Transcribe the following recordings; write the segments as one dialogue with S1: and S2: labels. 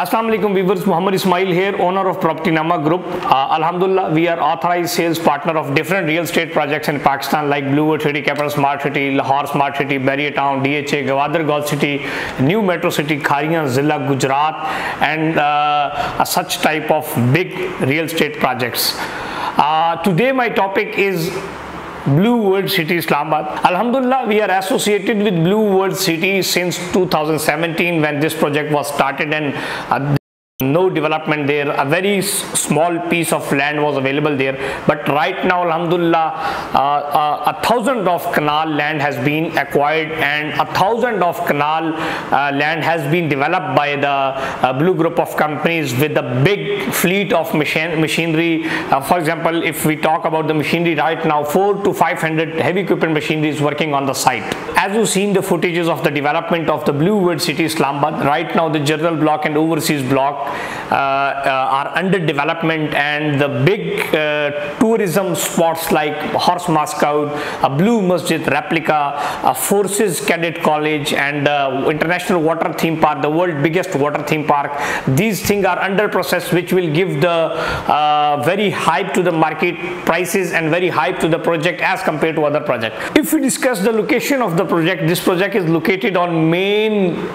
S1: Assalamu alaikum viewers, Muhammad Ismail here, owner of Property Naama Group. Uh, Alhamdulillah, we are authorized sales partner of different real estate projects in Pakistan like Blue World City, Capital Smart City, Lahore Smart City, Bahria Town, DHA, Gwadar Gold City, New Metro City, Kharian Zilla, Gujarat and uh, such type of big real estate projects. Uh, today my topic is Blue World City Islamabad. Alhamdulillah, we are associated with Blue World City since 2017 when this project was started and uh, no development there. A very small piece of land was available there. But right now alhamdulillah uh, uh, a thousand of kanal land has been acquired and a thousand of kanal uh, land has been developed by the uh, blue group of companies with a big fleet of machine machinery. Uh, for example if we talk about the machinery right now 4 to 500 heavy equipment machinery is working on the site. As you've seen the footages of the development of the blue world city islamabad right now the general block and overseas block Uh, uh, are under development and the big uh, tourism spots like Horse Moscow, a Blue Masjid replica, a Forces Cadet College and International Water Theme Park, the world biggest water theme park. These things are under process which will give the uh, very hype to the market prices and very hype to the project as compared to other projects. If we discuss the location of the project, this project is located on main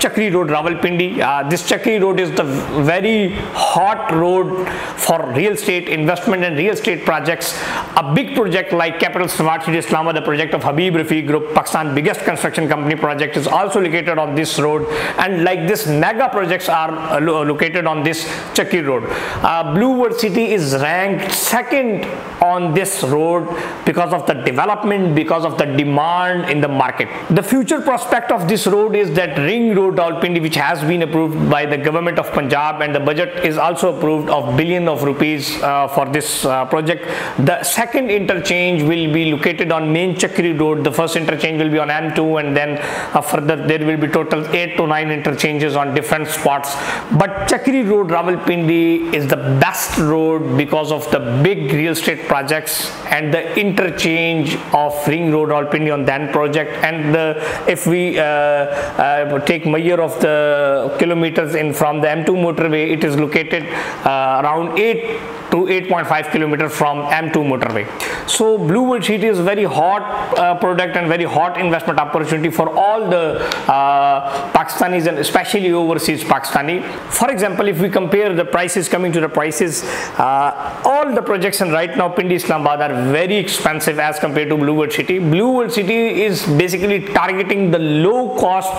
S1: Chakri Road, Rawalpindi. Uh, this Chakri Road is the very hot road for real estate investment and real estate projects. A big project like Capital Smart City Islamabad, the project of Habib Rafiq Group, Pakistan's biggest construction company project is also located on this road and like this mega projects are uh, located on this Chakri Road. Uh, Blue World City is ranked second on this road because of the development, because of the demand in the market. The future prospect of this road is that ring Road Rawalpindi which has been approved by the government of Punjab and the budget is also approved of billion of rupees uh, for this uh, project. The second interchange will be located on main Chakri Road. The first interchange will be on M2 and then uh, further there will be total 8 to 9 interchanges on different spots. But Chakri Road Rawalpindi is the best road because of the big real estate projects and the interchange of Ring Road Rawalpindi on that project and the, if we uh, uh, take take measure of the kilometers in from the M2 motorway, it is located uh, around 8 to 8.5 kilometer from M2 motorway. So Blue World City is a very hot uh, product and very hot investment opportunity for all the uh, Pakistanis and especially overseas Pakistani. For example, if we compare the prices coming to the prices, uh, all the projects in right now Pindi Islamabad are very expensive as compared to Blue World City. Blue World City is basically targeting the low cost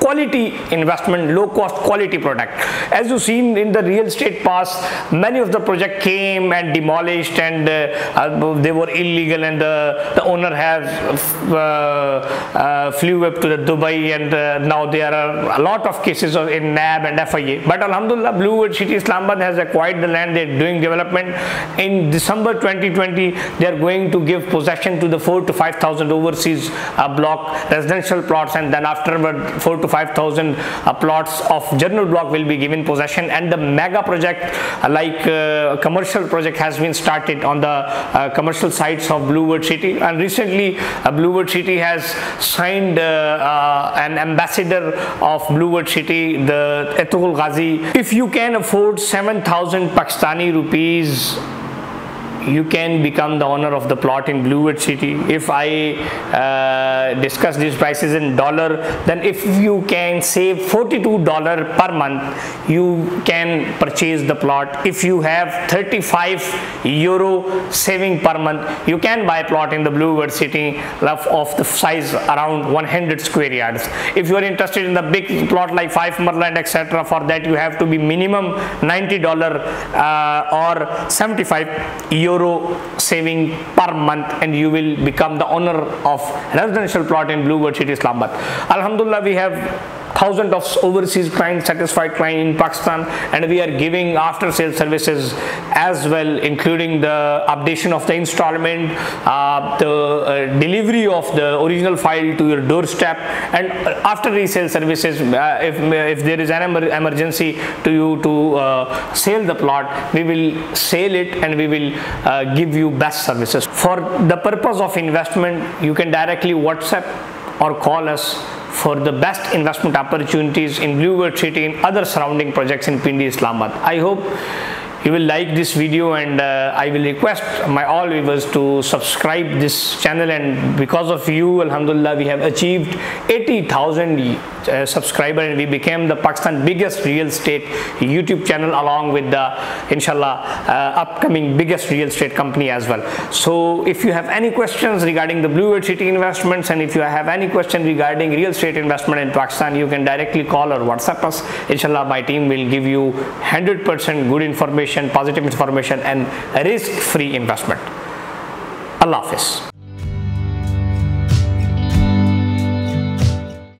S1: quality investment, low cost quality product. As you seen in the real estate past, many of the project came came and demolished and uh, uh, they were illegal and the, the owner has uh, flew up to the Dubai and now there are a lot of cases of, in NAB and FIA. But Alhamdulillah, Blue World City Islamabad has acquired the land, they're doing development. In December 2020, they're going to give possession to the 4 to 5,000 overseas uh, block residential plots and then afterward 4 to 5,000 uh, plots of general block will be given possession and the mega project uh, like commercial commercial project has been started on the uh, commercial sites of Blue World City and recently uh, Blue World City has signed uh, uh, an ambassador of Blue World City, the Ertugrul Ghazi. If you can afford 7,000 Pakistani rupees you can become the owner of the plot in Blue World City. If I uh, discuss these prices in dollar, then if you can save $42 per month, you can purchase the plot. If you have 35 euro saving per month, you can buy a plot in the Blue World City of the size around 100 square yards. If you are interested in the big plot like 5 Merland etc. for that you have to be minimum $90 uh, or 75 euro euro saving per month and you will become the owner of residential plot in Blue World City Islamabad. Alhamdulillah we have thousands of overseas clients satisfied client in Pakistan and we are giving after sales services as well including the updation of the installment uh, the uh, delivery of the original file to your doorstep and after resale services uh, if, if there is an emer emergency to you to uh, sell the plot we will sell it and we will uh, give you best services. For the purpose of investment you can directly whatsapp or call us for the best investment opportunities in Blue World City and other surrounding projects in Pindi, Islamabad. I hope you will like this video and uh, I will request my all viewers to subscribe this channel and because of you Alhamdulillah we have achieved 80,000 uh, subscriber and we became the Pakistan biggest real estate YouTube channel along with the inshallah uh, upcoming biggest real estate company as well. So if you have any questions regarding the Blue Bluebird City investments and if you have any question regarding real estate investment in Pakistan you can directly call or WhatsApp us. Inshallah my team will give you 100% good information, positive information and risk-free investment. Allah Hafiz.